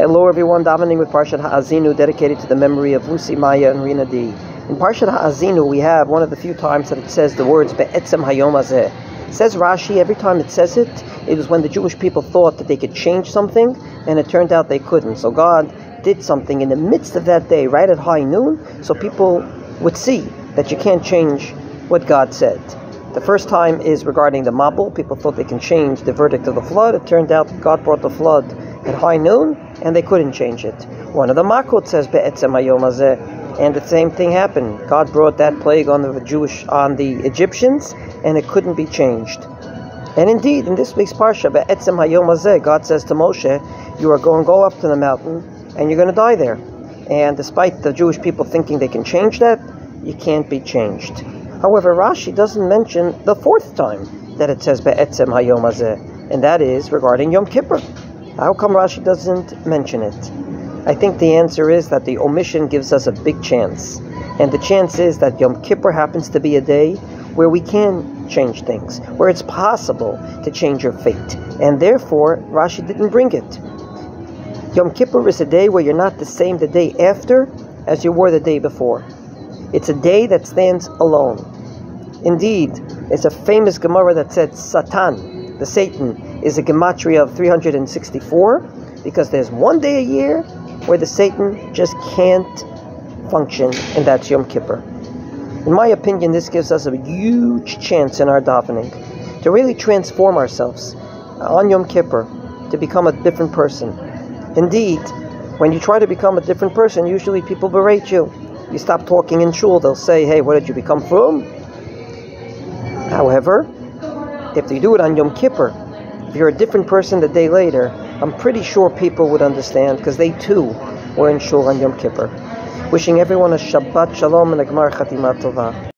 Hello everyone, davening with Parshat Ha'azinu dedicated to the memory of Lucy, Maya, and Rina D. In Parshat Ha'azinu we have one of the few times that it says the words Be'etzem Hayom Hazeh. It says Rashi, every time it says it, it was when the Jewish people thought that they could change something, and it turned out they couldn't. So God did something in the midst of that day, right at high noon, so people would see that you can't change what God said. The first time is regarding the Mabul. People thought they can change the verdict of the flood. It turned out that God brought the flood at high noon, and they couldn't change it. One of the Makot says Be'etzem Hayom Hazeh, and the same thing happened. God brought that plague on the Jewish, on the Egyptians, and it couldn't be changed. And indeed, in this week's parsha, Be'etzem Hayom Hazeh, God says to Moshe, "You are going to go up to the mountain, and you're going to die there." And despite the Jewish people thinking they can change that, you can't be changed. However, Rashi doesn't mention the fourth time that it says Be'etzem Hayom Hazeh, and that is regarding Yom Kippur. How come Rashi doesn't mention it? I think the answer is that the omission gives us a big chance. And the chance is that Yom Kippur happens to be a day where we can change things, where it's possible to change your fate. And therefore, Rashi didn't bring it. Yom Kippur is a day where you're not the same the day after as you were the day before. It's a day that stands alone. Indeed, it's a famous Gemara that said Satan, the Satan, is a gematria of 364 because there's one day a year where the Satan just can't function, and that's Yom Kippur. In my opinion, this gives us a huge chance in our davening to really transform ourselves uh, on Yom Kippur to become a different person. Indeed, when you try to become a different person, usually people berate you. You stop talking in shul, they'll say, Hey, where did you become from? However, if they do it on Yom Kippur, if you're a different person the day later, I'm pretty sure people would understand because they too were in Shul on Yom Kippur. Wishing everyone a Shabbat Shalom and a Gmar Chatima Tova.